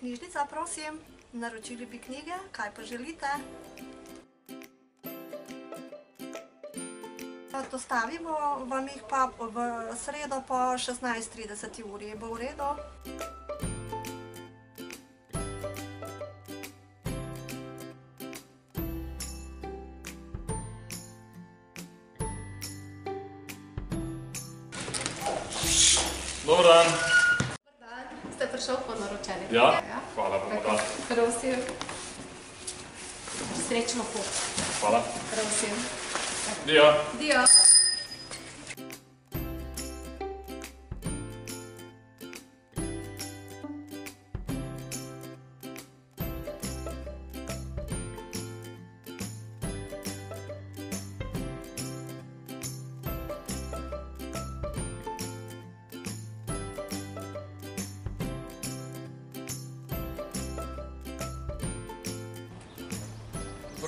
Knjižnica, prosim. Naročili bi knjige, kaj pa želite? Dostavimo vam jih pa v sredo po 16.30 uri. Bo v redu? Dobar dan. Prišel po naročenih? Ja, hvala, bomo dali. Prosim. Srečno pot. Hvala. Prosim. Dio. Dio.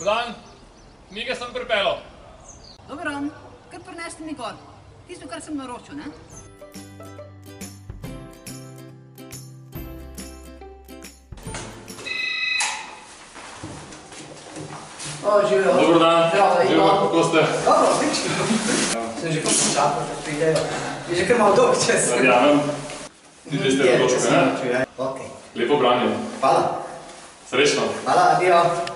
Dobar dan. Knjige sem pripeljal. Dobro, kar prinesti mi gor. Tisto, kar sem naročil, ne? O, živijo. Dobar dan. Živijo, Ivan. kako ste? Dobro, odlično. Sem že kar počakal, da pridejo. Je že kar malo dolg čas. Verjamem. Ti dve ste če sem ne? ja. Ok. Lepo branje. Hvala. Srečno. Hvala, adijo.